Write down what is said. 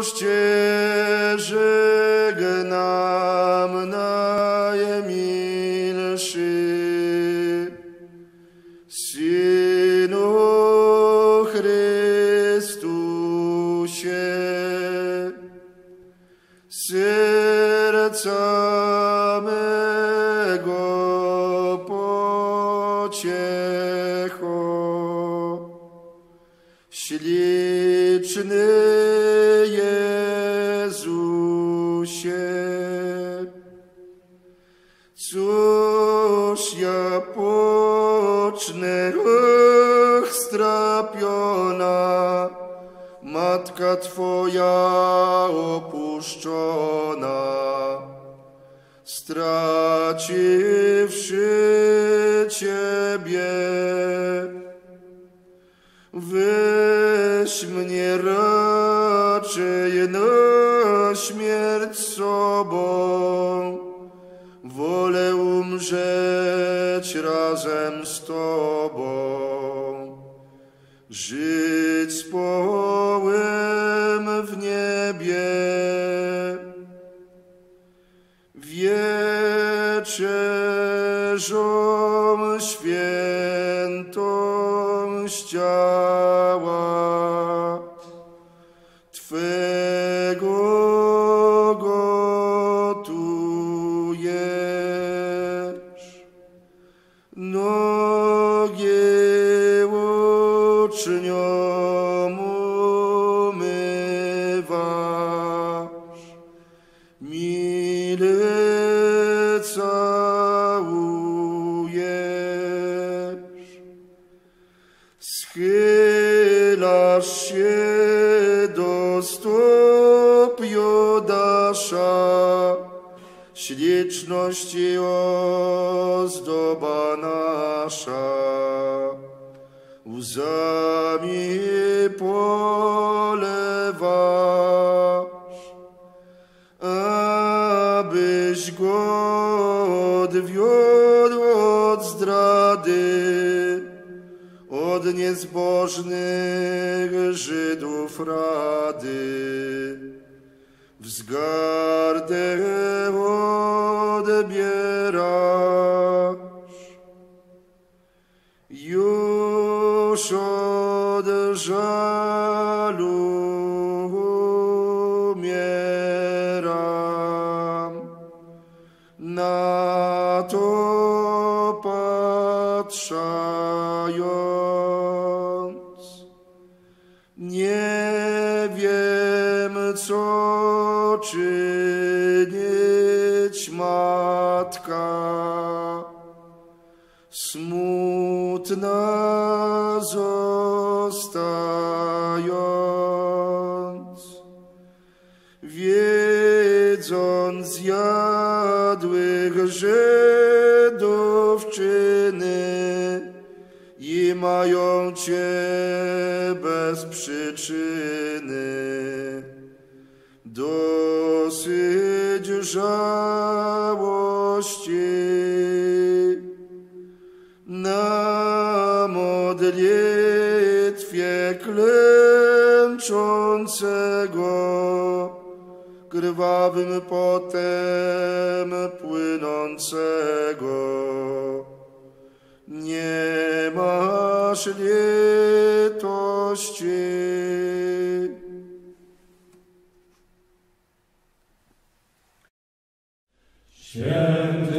Cię żegnam najmilszy. Synu Chrystusie, serca mego pociecho, śliczny Jezusie. Cóż ja pocznę, ach, strapiona, Matka Twoja opuszczona, straciwszy Ciebie. Weź mnie raczej na śmierć sobą, wolę umrzeć razem z Tobą, żyć z połem w niebie. Wieczerzą świętą z ciała Twego gotujesz. Nogi uczniom umywasz, mile Schylasz się do stóp Judasza, śliczności ozdoba nasza. Łzami polewasz, abyś go odwiódł niezbożnych Żydów rady. Wzgardę odbierasz, już od żalu umieram. Na to patrzając, nie wiem, co czynić, matka. Smutna zostając, wiedząc jadłych Żydów mają Cię bez przyczyny. Dosyć żałości na modlitwie klęczącego, krwawym potem płynącego. Masz litości. Święty